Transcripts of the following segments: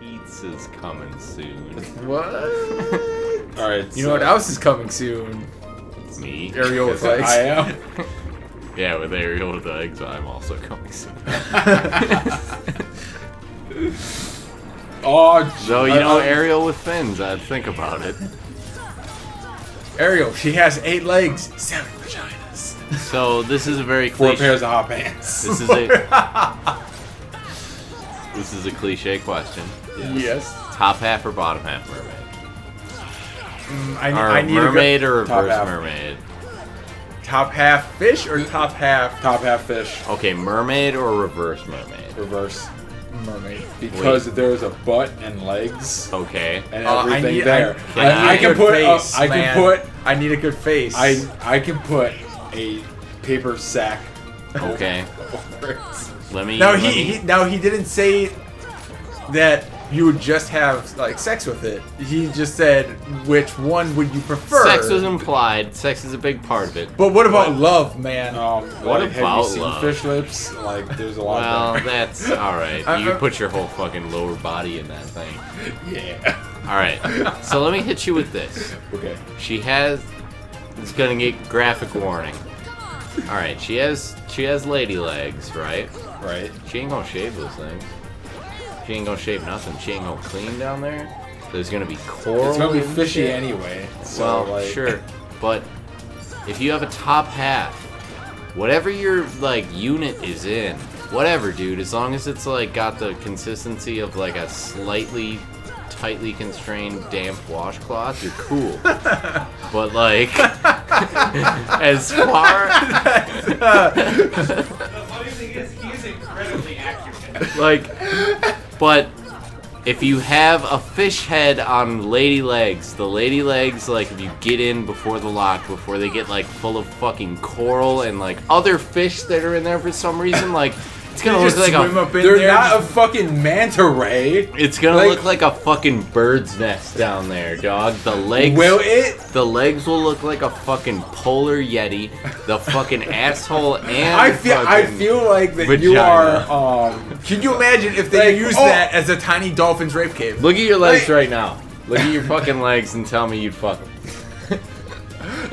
Pizza's coming soon. What? All right. You know what else is coming soon? Me? Ariel with legs. I am. Yeah, with Ariel with eggs, I'm also coming soon. Oh, So, you know, I- Ariel with fins, I'd think about it. Ariel, she has eight legs, seven vaginas. So, this is a very four cliche. pairs of hot pants. This is a this is a cliche question. Yes. Top half or bottom half mermaid? Mm, I, Or I need mermaid or Top reverse half. mermaid? top half fish or top half Top half fish, Okay, mermaid or reverse mermaid? reverse. mermaid. Because there's a butt and legs Okay. and Uh, I everything need, there. I, I I, need I can a put. good uh, face, I can put. I need a good face. I I can put a paper sack Okay. over it. Let me. now let he, me- he now he didn't say that you would just have like sex with it. He just said which one would you prefer. Sex was implied. Sex is a big part of it. But what about What? love, man? Um, What like, have about you seen love? fish lips? Like, there's a lot Well, there. that's all right. You put your whole fucking lower body in that thing. Yeah. All right. So let me hit you with this. Okay. She has. It's gonna get graphic warning. All right. She has. She has lady legs, right? Right. She ain't gonna shave those things. She ain't gonna shave nothing. She ain't gonna clean down there. There's gonna be coral. It's gonna be fishy shit. anyway. So Well, like, sure, but if you have a top half, whatever your like unit is in, whatever, dude, as long as it's like got the consistency of like a slightly tightly constrained damp washcloth, you're cool. but like, as far uh, The funny thing is, he is incredibly accurate. like, but if you have a fish head on lady legs, the lady legs, like if you get in before the lock, before they get like full of fucking coral and like other fish that are in there for some reason, like it's gonna look just like a They're there. not a fucking manta ray. it's gonna like- look like a fucking bird's nest down there, dog. The legs Will it? the legs will look like a fucking polar yeti. The fucking asshole and I feel. I feel like that you are. Um. Can you imagine if they Like, used oh. that as a tiny dolphin's rape cave? Look at your legs Like- right now. Look at your fucking legs and tell me you'd fuck 'em.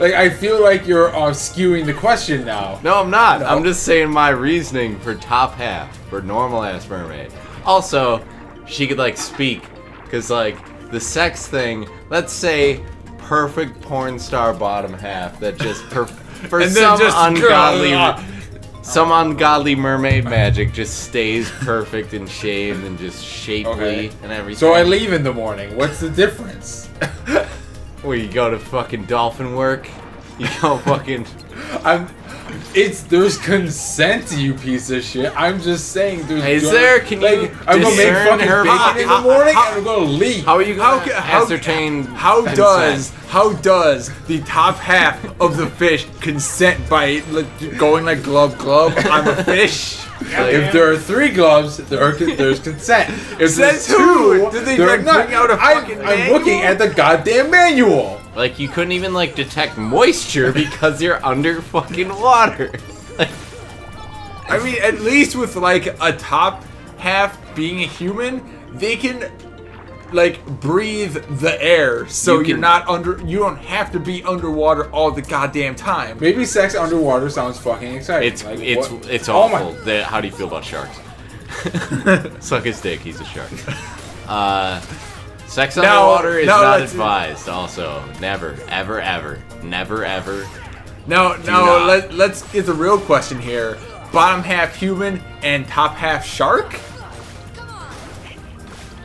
Like I feel like you're uh, skewing the question now. No, I'm not. I'm just saying my reasoning for top half for normal ass mermaid. Also, she could like speak, cause like the sex thing. Let's say perfect porn star bottom half that just per- for And some just- ungodly. Some ungodly mermaid magic just stays perfect and shaved and just shapely Okay. and everything. So I leave in the morning. What's the difference? Where you go to fucking dolphin work, you go fucking. I'm. It's there's consent, you piece of shit. I'm just saying there's. Is there? Can you like, I'm gonna make discern fucking her bacon body? in the morning and I'm gonna leave. How are you gonna ca- how- ascertain? How consent? does how does the top half of the fish consent by like, going like glove glove? I'm a fish. Like, If there are three gloves, there are, there's consent. If Says there's who? two, Did they, like, bring out a I'm- fucking I'm looking at the goddamn manual. Like you couldn't even like detect moisture because you're under fucking water. Like, I mean, at least with like a top half being a human, they can like breathe the air, so You you are not under. You don't have to be underwater all the goddamn time. Maybe sex underwater sounds fucking exciting. it's Like, it's what- it's Oh my- awful. The- how do you feel about sharks? Suck his dick. He's a shark. Uh, sex underwater is now not advised. Also, never, ever, ever, never, ever. No, not. let let's get the real question here: bottom half human and top half shark.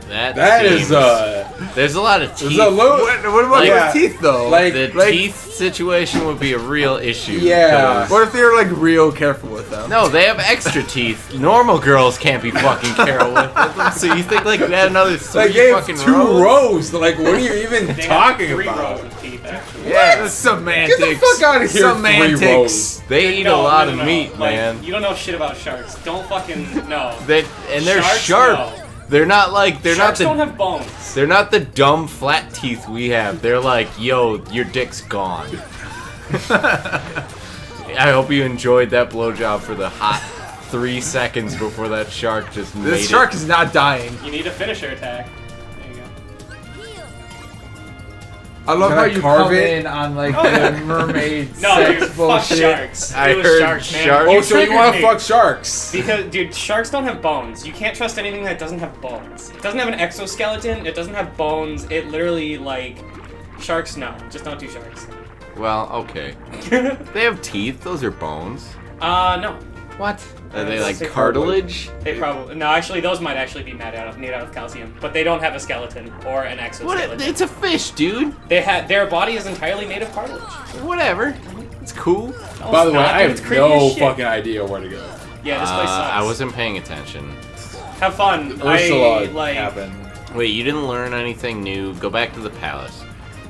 That That seems- is uh. There's a lot of teeth. A lo- What, what about Like- the teeth though? like- the like- teeth situation would be a real issue. Yeah. 'cause- what if they're like real careful with them? No, they have extra teeth. Normal girls can't be fucking careful with them. So you think like you had another three Like they have fucking two rows? rows. Like what are you even They have talking three about? rows of teeth, actually. Yeah, semantics. Get the fuck out of here, Semantics. three rows. They eat No, a lot no, of no, no. meat, Like, man. You don't know shit about sharks. Don't fucking know. They and they're Sharks, sharp. No. They're not like they're Sharks not don't have bones. they're not the dumb flat teeth we have. They're like, yo, your dick's gone. I hope you enjoyed that blowjob for the hot three seconds before that shark just made This it. shark is not dying. You need a finisher attack. I love Can how I you carve come it? in on like the mermaid No, sex dude, fuck sharks. I it was heard sharks, man. shark- Oh, so you triggered want to me. fuck sharks? Because, dude, sharks don't have bones. You can't trust anything that doesn't have bones. It doesn't have an exoskeleton. It doesn't have bones. It literally, like, sharks. No, just don't do sharks. Well, okay. They have teeth. Those are bones. uh, no. What? Are they like they- cartilage? They probably no. Actually, those might actually be made out of made out of calcium, but they don't have a skeleton or an exoskeleton. What? exoskeleton. It's a fish, dude. They had their body is entirely made of cartilage. Whatever. It's cool. No, By the way, I have no shit. fucking idea where to go. Yeah, this place Uh, sucks. I wasn't paying attention. Have fun. Ursula I like. happened. Wait, you didn't learn anything new? Go back to the palace.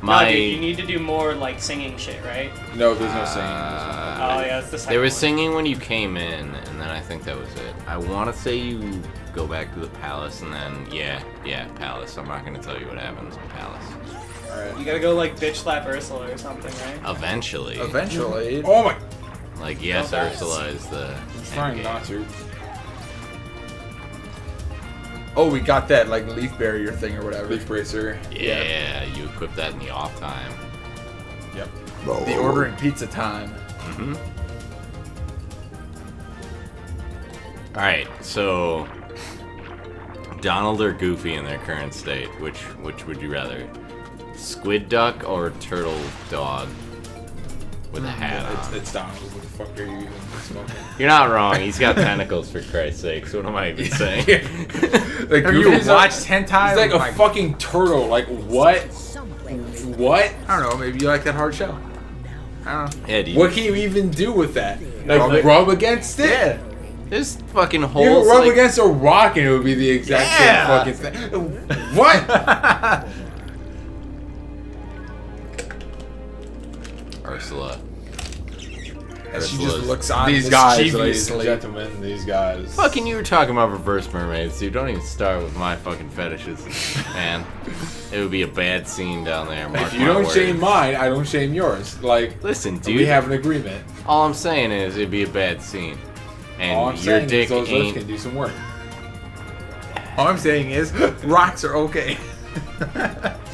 No, dude, you need to do more like singing shit, right? No, there's no saying. Uh, oh yeah, it's the second They were one. singing when you came in, and then I think that was it. I want to say you go back to the palace, and then yeah, yeah, palace. I'm not gonna tell you what happens in palace. Alright. You gotta go like bitch slap Ursula or something, right? Eventually, Eventually. Oh my. like yes, Oh, Ursula is the. He's trying not to. Oh, we got that like leaf barrier thing or whatever. Leaf bracer. Yeah, you equip that in the off time. Yep. The ordering pizza time. Mm-hmm. All right, so Donald or Goofy in their current state, which which would you rather? Squid duck or turtle dog with a oh, hat It's, on? it's Donald. What the fuck are you even smoking? You're not wrong. He's got tentacles for Christ's sakes. What am I even saying? like Have you Goofy's a- watched hentai? He's like Oh a my- fucking turtle. Like what? What? I don't know. Maybe you like that hard shell. I don't know. Yeah, dude. What can you even do with that? Like Rub rub against it? Yeah. There's fucking You holes. could rub like- against a rock and it would be the exact Yeah. same fucking thing. What? Ursula. And she just looks on these guys, ladies and gentlemen, these guys. Fucking, you were talking about reverse mermaids, dude. Don't even start with my fucking fetishes, man. It would be a bad scene down there. Mark If you don't words. shame mine, I don't shame yours. Like, Listen, dude. we have an agreement. All I'm saying is it'd be a bad scene, and All I'm your saying dick is those ain't. can do some work. All I'm saying is rocks are okay.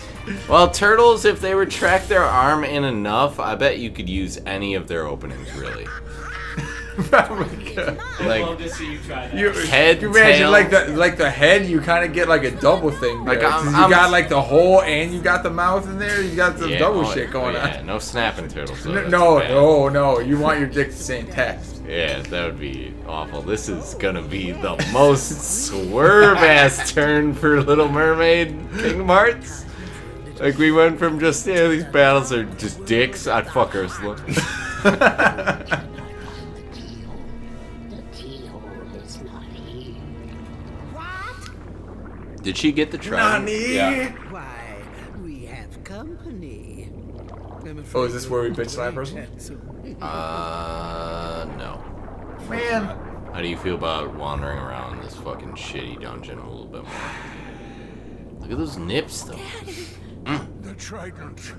Well, turtles, if they retract their arm in enough, I bet you could use any of their openings, really. oh god. I'd Like- love to see you try that. You, Head, you imagine tail. like the like the head, you kind of get like a double thing. Like, I'm- you I'm- got like the hole and you got the mouth in there. You got some Yeah, double oh, shit oh, going oh, yeah, on. No snapping turtles. though, No, no, no, no. You want your dick to stay intact. Yeah, that would be awful. This is gonna be the most swerve ass turn for Little Mermaid Kingdom Hearts. Like we went from just yeah, these battles are just dicks. I'd fuck Ursula. The keyhole is not here. Did she get the trident? Yeah. Why, we have company. Oh, is this where we you'll bitch slap wait Uh, no. Man, How do you feel about wandering around this fucking shitty dungeon a little bit more? Look at those nips, though. Mm. The trident.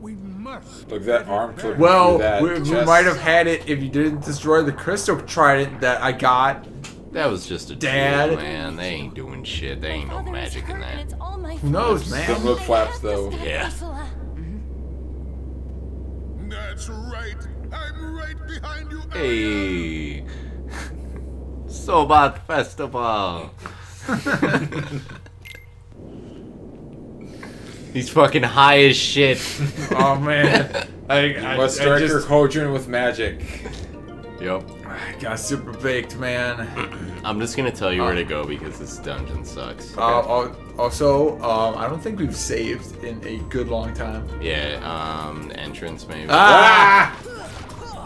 We must. Look at that arm twisting well, through that we, we might have had it if you didn't destroy the crystal trident that I got. That was just a Dad. tool, man. They ain't doing shit. They ain't no magic in that. it's all my Who knows, fault. Them man? lip I flaps, though. Yeah. Ursula. That's right. I'm right behind you. Hey, Sobat Festival. He's fucking high as shit. Oh man, I, You I, must I strike your just cauldron with magic. Yep. I got super baked, man. I'm just gonna tell you where to go because this dungeon sucks. Uh, al- also, um, I don't think we've saved in a good long time. Yeah. Um. Entrance maybe. Ah!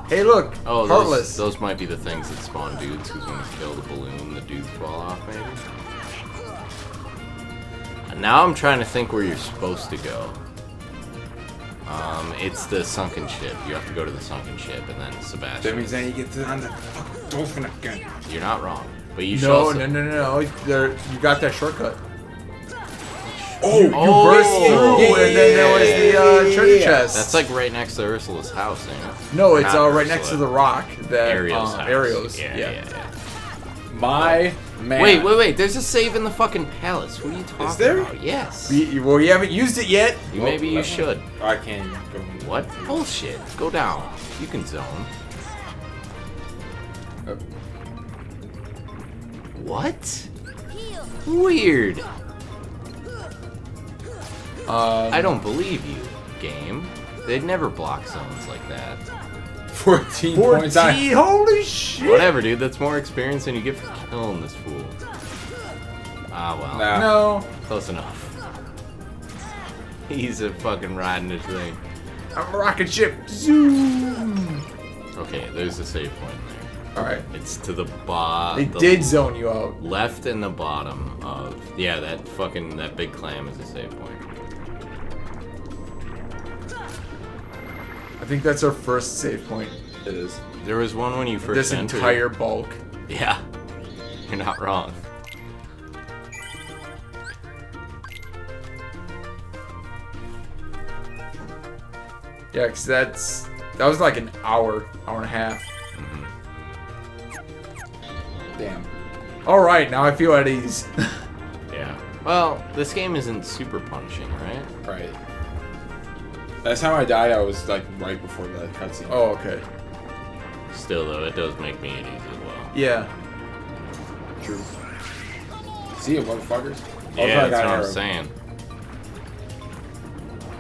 Hey, look, Oh, heartless. those, those might be the things that spawn dudes, because when you kill the balloon, the dudes fall off, maybe? And Now I'm trying to think where you're supposed to go. Um, it's the sunken ship. You have to go to the sunken ship, and then Sebastian. That means then you get to on the fucking dolphin again. You're not wrong. But you should no, also... no, no, no, no. There, you got that shortcut. Oh, you burst through, and then there was the uh, treasure chest. That's like right next to Ursula's house, ain't it? no, it's not uh, right next to the rock. That Ariel's uh, house. Ariel's. Yeah, yeah. yeah, yeah. My man. Wait, wait, wait. There's a save in the fucking palace. What are you talking there? about? Yes. We- well, you haven't used it yet. You- Well, maybe you me- should. I can't go. What? Bullshit. Go down. You can zone. Uh, What? Weird. Um, I don't believe you, game. They'd never block zones like that. 14 points. I, 14, holy shit. Whatever, dude. That's more experience than you get for killing this fool. Ah, well. Nah. No, Close enough. He's a fucking riding his thing. I'm a rocket ship. Zoom. Okay, there's a save point there. All right. It's to the bottom. They did zone you out. left and the bottom of yeah that fucking that big clam is a save point. I think that's our first save point. it is. There was one when you first This entered. entire bulk. yeah, you're not wrong. Yeah, cause that's that was like an hour, hour and a half. Mm-hmm. Damn. All right, now I feel at ease. Yeah. Well, this game isn't super punishing, right? Right. Last time I died, I was like right before the cutscene. oh, okay. Still though, it does make me at ease as well. Yeah. true. See you, motherfuckers. Yeah, Also, what I'm arrow. saying.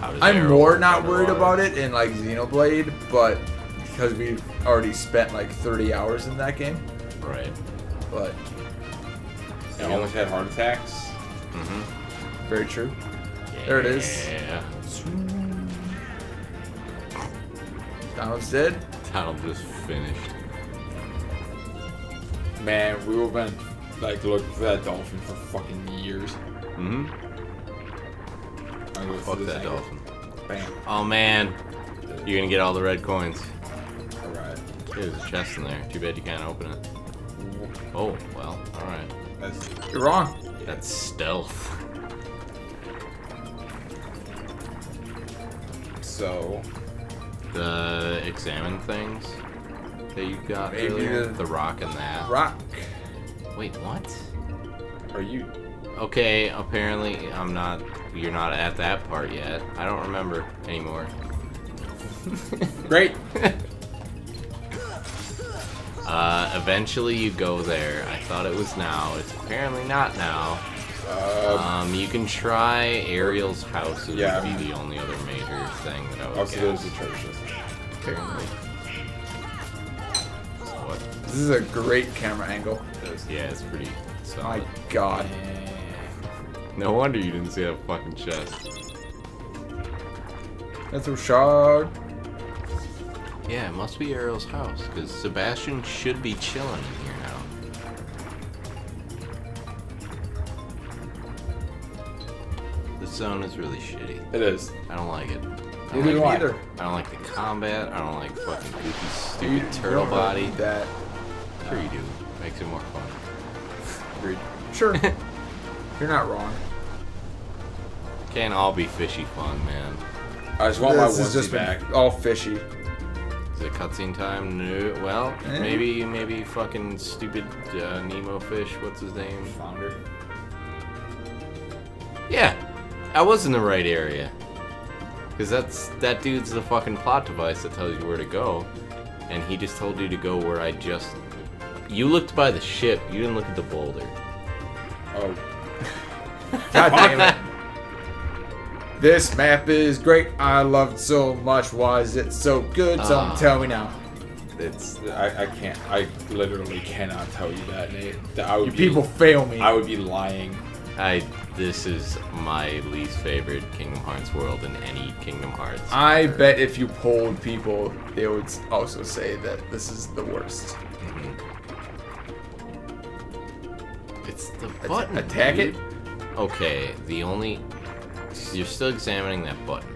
How does I'm more work not worried about it in like Xenoblade, but because we've already spent like 30 hours in that game. Right. But I almost had heart attacks. Mm-hmm. very true. There it is. Yeah. Donald's dead. Donald just finished. Man, we have been like looking for that dolphin for fucking years. Mm-hmm. I'm gonna go Fuck that angle. dolphin. Bam. Oh man, you're gonna get all the red coins. Alright. There's a chest in there. Too bad you can't open it. Oh, well, alright. That's You're wrong. That's stealth. so. The examine things that you got Maybe earlier? the- The rock and that. Rock. Wait, what? Are you? Okay, apparently I'm not. You're not at that part yet. I don't remember anymore. Great. Uh, eventually you go there. I thought it was now. It's apparently not now. Uh, Um, you can try Ariel's house. It Yeah. would be the only other major thing that I would also, there's the chest. Apparently. What? This is a great camera angle. Yeah, it's pretty My. God. No wonder you didn't see that fucking chest. That's a shard. Yeah, it must be Ariel's house, because Sebastian should be chilling in here now. The zone is really shitty. It is. I don't like it. I don't Neither like, do I. Either. I don't like the combat. I don't like fucking goofy, stupid you turtle don't body. need that. Sure you do. Makes it more fun. Agreed. Sure. You're not wrong. Can't all be fishy fun, man. I just want my this has onesie just back. all fishy. Is it cutscene time? No. Well, Eh. maybe, maybe fucking stupid uh, Nemo fish. What's his name? Flounder. Yeah, I was in the right area. Cause that's that dude's the fucking plot device that tells you where to go, and he just told you to go where I just. You looked by the ship. You didn't look at the boulder. Oh, God damn it. This map is great. I love it so much. Why is it so good? Someone Ah. tell me now. It's I, I can't. I literally cannot tell you that, Nate. I would You be, people fail me. I would be lying. I. This is my least favorite Kingdom Hearts world in any Kingdom Hearts. I bet if you polled people, they would also say that this is the worst. Mm-hmm. It's the button. attack dude. it? Okay, the only. You're still examining that button,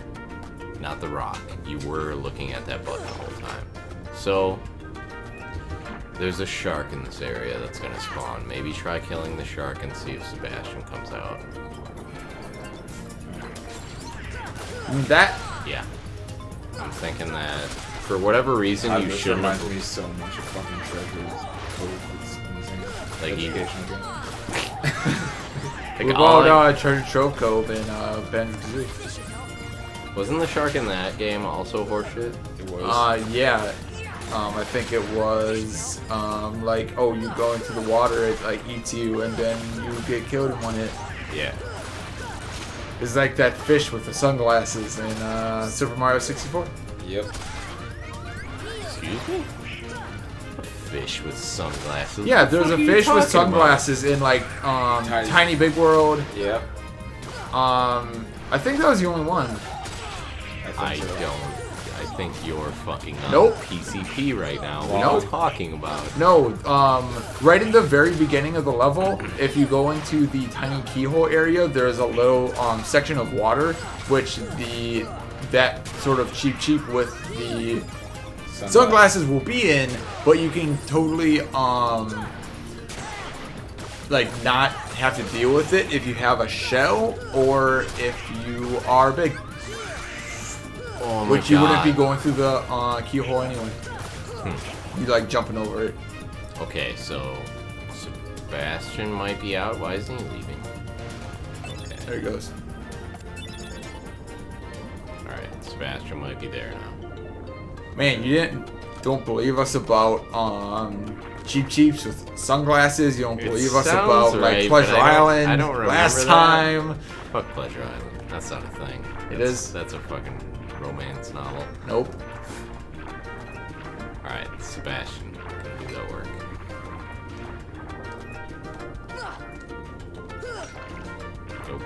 not the rock. You were looking at that button the whole time. So. There's a shark in this area that's gonna spawn. Maybe try killing the shark and see if Sebastian comes out. That Yeah. I'm thinking that for whatever reason God, you shouldn't reminds me so much of fucking treasures. Cove. Like, you- game. like, what all I- uh, Treasure Trove Cove in uh, Banjo Kazooie? wasn't the shark in that game also horseshit? It was. Uh, yeah. Um, I think it was um, like, oh, you go into the water, it like eats you, and then you get killed in one hit. Yeah. It's like that fish with the sunglasses in uh, Super Mario 64. yep. Excuse me? Fish with sunglasses. Yeah, there's a fish with talking about? sunglasses in like um, Tiny- Tiny. Big World. Yep. Um, I think that was the only one. I think so. don't. Think you're fucking on Nope. PCP right now. What Nope. are you talking about? No, um, right in the very beginning of the level, if you go into the tiny keyhole area, there's a little um, section of water, which the that sort of Cheep Cheep with the sunglasses will be in, but you can totally um like not have to deal with it if you have a shell or if you are big, Oh which you wouldn't be going through the uh, keyhole anyway. You like jumping over it. Okay, so Sebastian might be out. Why isn't he leaving? Okay. There he goes. Alright, Sebastian might be there now. Man, you didn't don't believe us about um Cheep Cheeps with sunglasses. You don't It believe us about right, like Pleasure I Island I don't remember last that. time. Fuck Pleasure Island. That's not a thing. It That's- is. That's a fucking romance novel. Nope. Alright, Sebastian can do that work. Nope.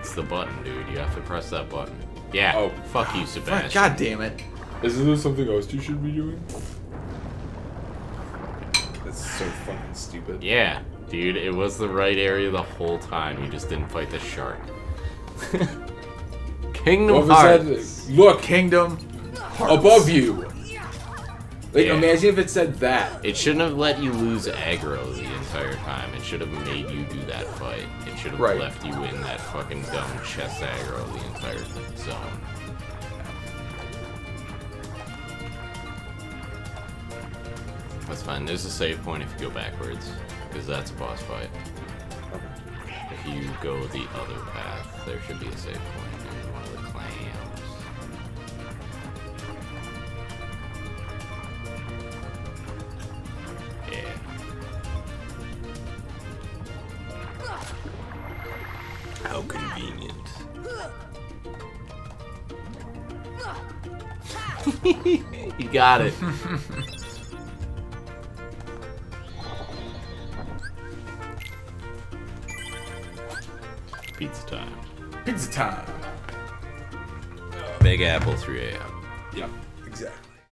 It's the button, dude. You have to press that button. Yeah. Oh. Fuck you, Fuck, Sebastian. God damn it. Isn't there something else you should be doing? That's so fucking stupid. Yeah, dude, it was the right area the whole time. You just didn't fight the shark. Kingdom What if it Hearts. said, look Kingdom Hearts. above you? Like, Yeah. imagine if it said that. It shouldn't have let you lose aggro the entire time. It should have made you do that fight. It should have Right. left you in that fucking dumb chest aggro the entire zone. That's fine. There's a save point if you go backwards, because that's a boss fight. If you go the other path, there should be a save point got it. Pizza time. Pizza time. Big Apple 3 a.m. Yep. Exactly.